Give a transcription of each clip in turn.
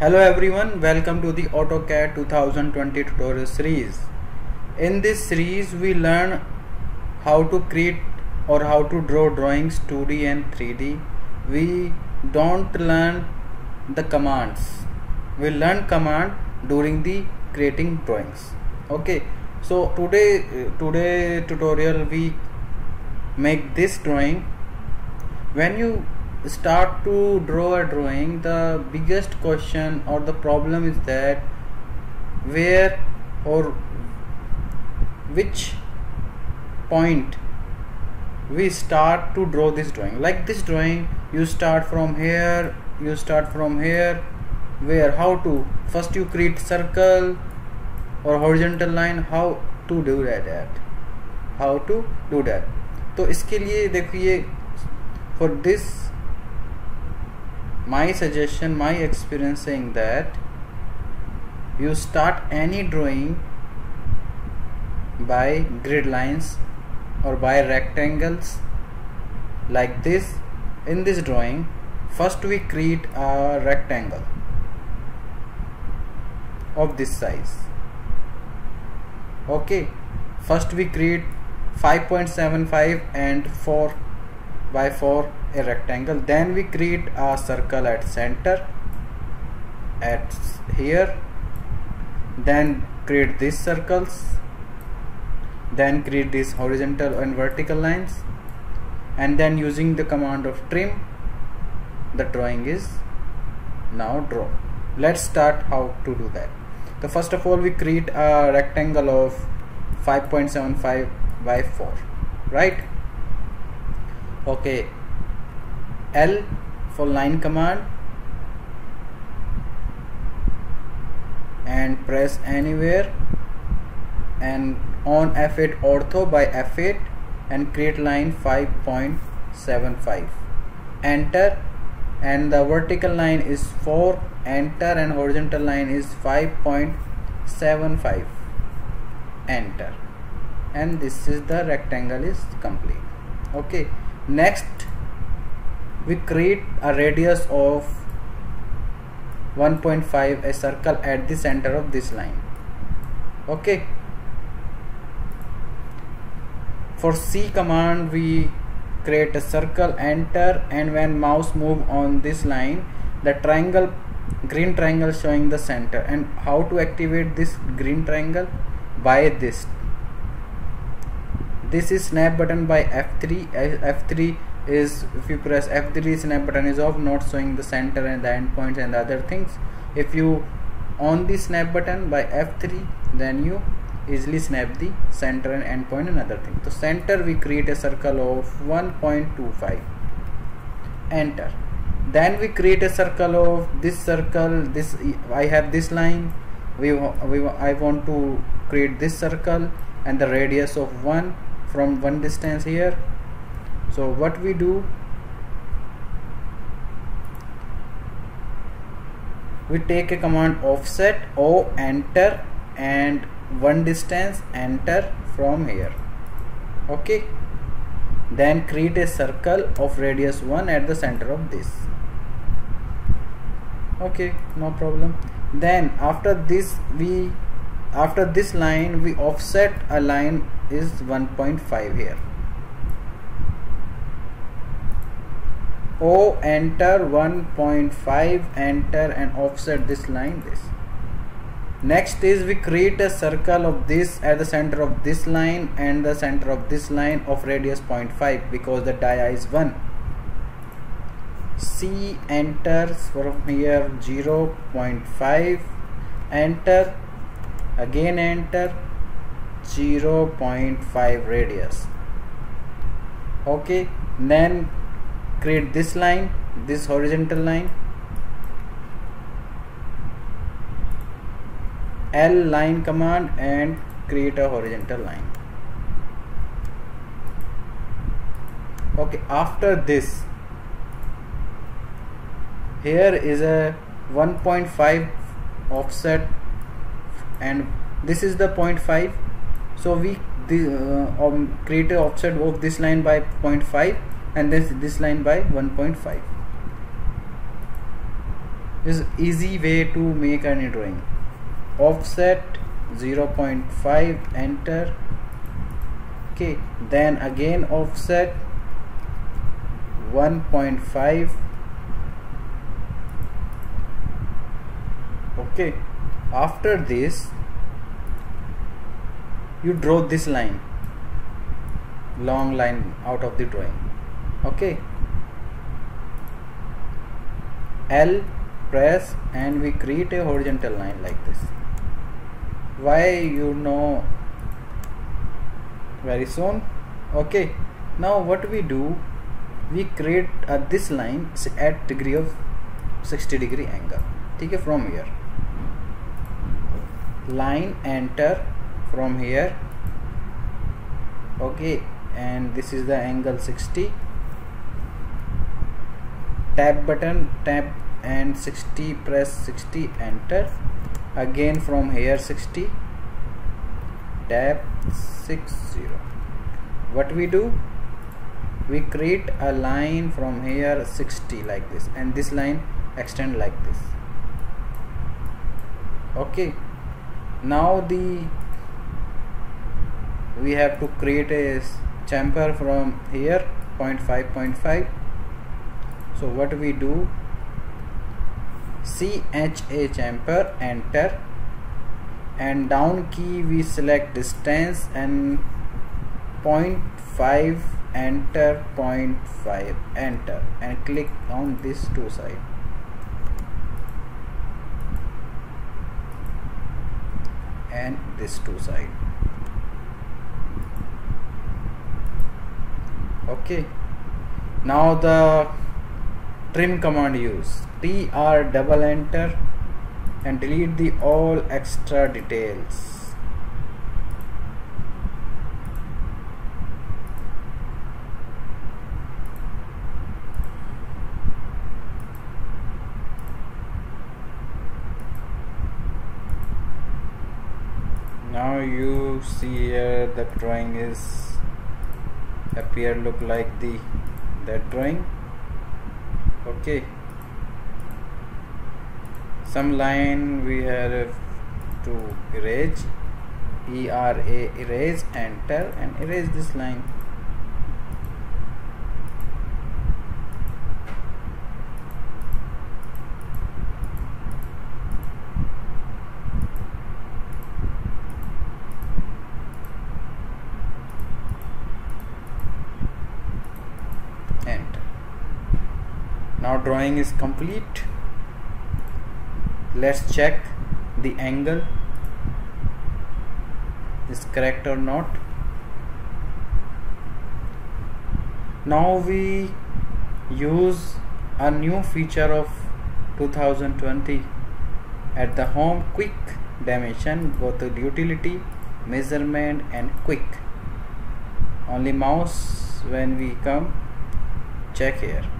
Hello everyone, welcome to the AutoCAD 2020 tutorial series. In this series we learn how to create or how to draw drawings 2D and 3D. We don't learn the commands. We learn command during the creating drawings. Okay. So today today tutorial we make this drawing when you start to draw a drawing the biggest question or the problem is that where or which point we start to draw this drawing like this drawing you start from here you start from here where how to first you create circle or horizontal line how to do that how to do that तो इसके लिए देखिए for this my suggestion my experience saying that you start any drawing by grid lines or by rectangles like this. In this drawing first we create a rectangle of this size. Okay first we create 5.75 and 4 by 4 a rectangle. Then we create a circle at center at here. Then create these circles. Then create these horizontal and vertical lines. And then using the command of trim the drawing is now draw let's start how to do that. So first of all we create a rectangle of 5.75 by 4 right? Okay L for line command. And press anywhere. And on F8 ortho by F8 and create line 5.75 enter. And the vertical line is 4 enter. And horizontal line is 5.75 enter. And this is the rectangle is complete. Okay. Next we create a radius of 1.5 a circle at the center of this line. Okay. For C command we create a circle enter and when mouse move on this line the triangle green triangle showing the center. And how to activate this green triangle? By this. This is snap button by F3 F3 is if you press F3 snap button is off not showing the center and the endpoints and the other things. If you on the snap button by F3 then you easily snap the center and endpoint and other things. So center we create a circle of 1.25 enter. Then we create a circle of this circle this I have this line. We, we I want to create this circle and the radius of 1 from one distance here so what we do we take a command offset o enter and one distance enter from here. Okay? Then create a circle of radius 1 at the center of this. Okay no problem. Then after this we after this line we offset a line is 1.5 here O enter 1.5 enter and offset this line this. Next is we create a circle of this at the center of this line and the center of this line of radius 0.5 because the dia is 1 C enters from here 0.5 enter again enter 0.5 radius. Okay then create this line this horizontal line. L line command and create a horizontal line. Okay after this here is a 1.5 offset and this is the 0.5 so we the, uh, um, create a offset of this line by 0.5 and this this line by 1.5 is easy way to make any drawing. Offset 0.5 enter. Okay then again offset 1.5 okay after this you draw this line long line out of the drawing okay. L press and we create a horizontal line like this. Why you know very soon. Okay. Now what we do we create uh, this line at degree of 60 degree angle. It from here. Line enter from here. Okay. And this is the angle 60 tab button tab and 60 press 60 enter. Again from here 60 tab 60 what we do? We create a line from here 60 like this and this line extend like this. Okay. Now the we have to create a chamfer from here 0.5 0.5 so what we do? CHA chamfer enter. And down key we select distance and 0.5 enter 0.5 enter. And click on this two side. And this two side. Okay. Now the trim command use. Tr double enter and delete the all extra details. Now you see here the drawing is appear look like the that drawing okay. Some line we have to erase. Era erase enter and erase this line now drawing is complete. Let's check the angle. Is correct or not? Now we use a new feature of 2020 at the home quick dimension both the utility measurement and quick. Only mouse when we come. Check here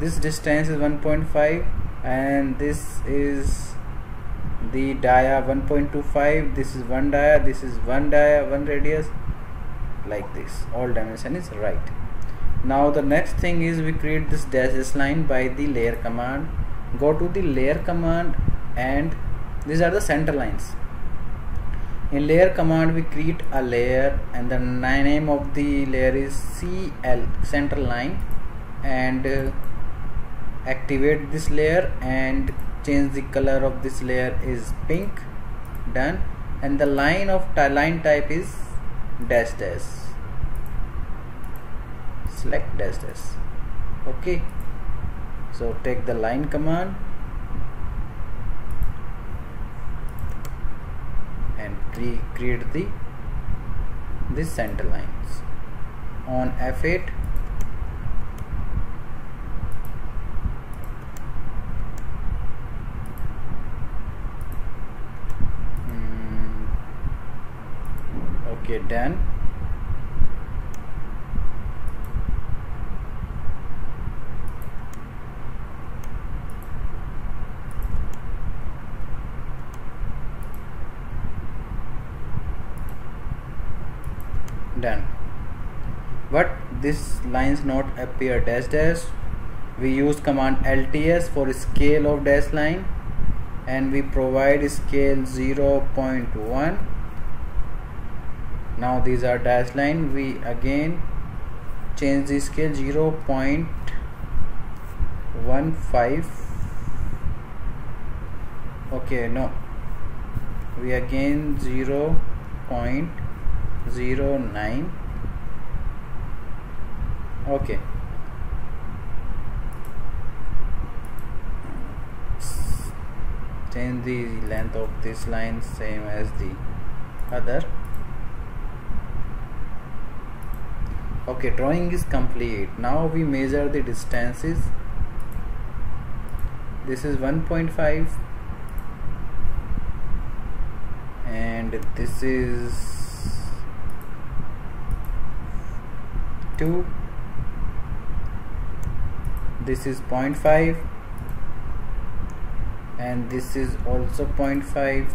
this distance is 1.5 and this is the dia 1.25 this is one dia this is one dia one radius like this. All dimension is right. Now the next thing is we create this dashes line by the layer command. Go to the layer command and these are the center lines. In layer command we create a layer and the name of the layer is CL center line. And uh, activate this layer and change the color of this layer is pink. Done. And the line of line type is dash dash select dash dash okay. So take the line command and cre create the this center lines. On F8 okay done. Done. But this lines not appear dash dash. We use command LTS for scale of dash line and we provide scale 0.1 now these are dash line. We again change the scale. 0.15 okay no. We again 0.09 okay. Change the length of this line same as the other okay drawing is complete. Now we measure the distances. This is 1.5 and this is 2 this is 0.5 and this is also 0.5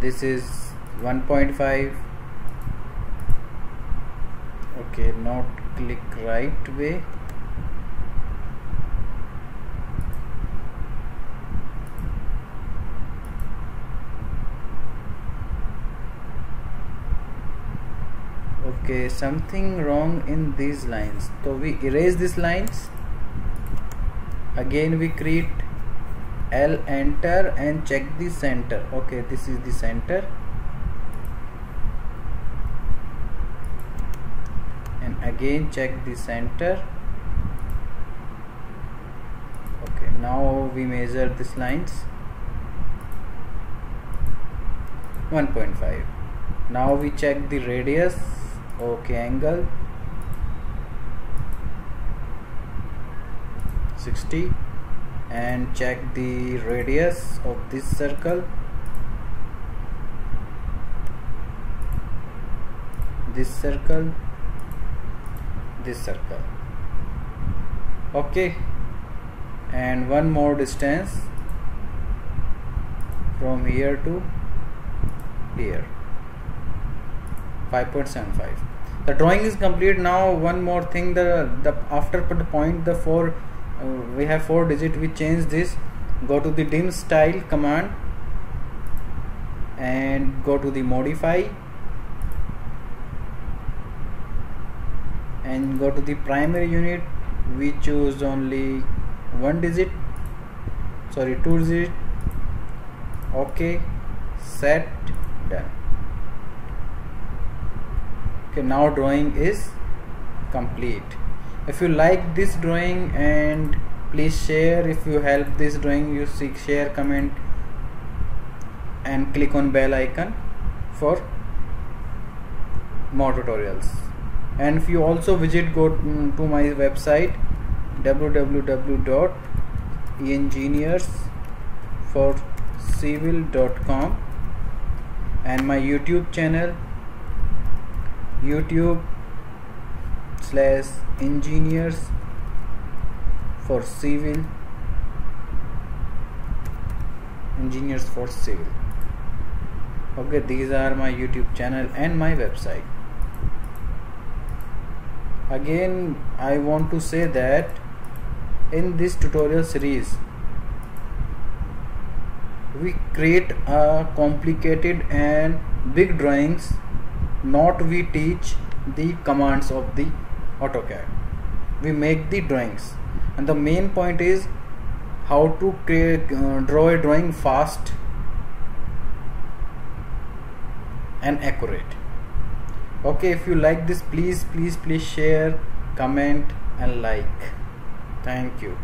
this is 1.5 okay not click right way okay something wrong in these lines so we erase these lines again we create L enter and check the center okay this is the center again check the center. Okay now we measure these lines. 1.5 now we check the radius. Okay angle. 60 and check the radius of this circle. This circle this circle. Okay. And one more distance from here to here. 5.75 the drawing is complete. Now one more thing. The the after the point the four uh, we have four digit. We change this. Go to the dim style command and go to the modify and go to the primary unit. We choose only one digit. Sorry two digit. Okay set done. Okay now drawing is complete. If you like this drawing and please share. If you help this drawing you see share comment and click on bell icon for more tutorials and if you also visit go to my website www.engineersforcivil.com and my youtube channel youtube slash engineers for civil. Engineers for civil. Okay these are my youtube channel and my website again i want to say that in this tutorial series we create a complicated and big drawings not we teach the commands of the AutoCAD. We make the drawings and the main point is how to create, uh, draw a drawing fast and accurate. Okay, if you like this, please, please, please share, comment and like. Thank you.